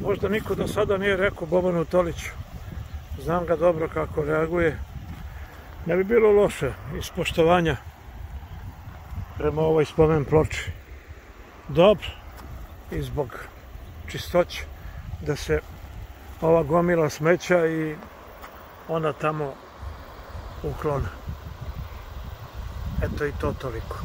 Možda niko do sada nije rekao Bobanu Toliću. Znam ga dobro kako reaguje. Ne bi bilo loše ispoštovanja prema ovoj spomen ploči. Dobro, i zbog čistoće da se ova gomila smeća i ona tamo uklona. Eto i to toliko.